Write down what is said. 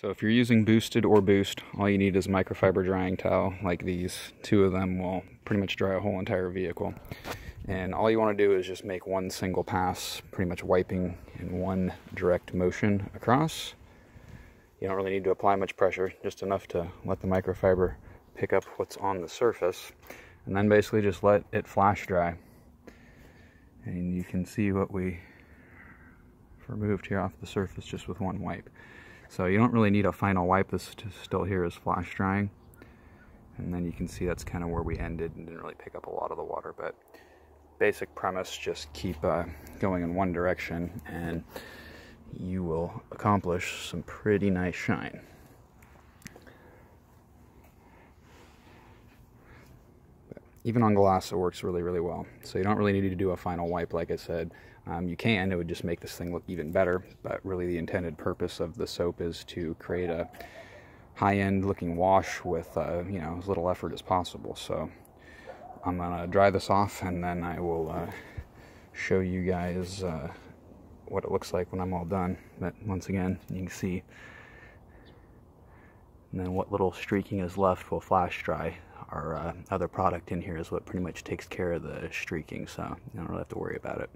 So if you're using boosted or boost, all you need is microfiber drying towel like these. Two of them will pretty much dry a whole entire vehicle. And all you want to do is just make one single pass, pretty much wiping in one direct motion across. You don't really need to apply much pressure, just enough to let the microfiber pick up what's on the surface. And then basically just let it flash dry. And you can see what we removed here off the surface just with one wipe. So you don't really need a final wipe. This still here is flash drying. And then you can see that's kind of where we ended and didn't really pick up a lot of the water. But basic premise, just keep uh, going in one direction and you will accomplish some pretty nice shine. Even on glass, it works really, really well. So you don't really need to do a final wipe, like I said. Um, you can, it would just make this thing look even better, but really the intended purpose of the soap is to create a high-end looking wash with, uh, you know, as little effort as possible. So I'm gonna dry this off and then I will uh, show you guys uh, what it looks like when I'm all done. But once again, you can see and then what little streaking is left will flash dry. Our uh, other product in here is what pretty much takes care of the streaking, so you don't really have to worry about it.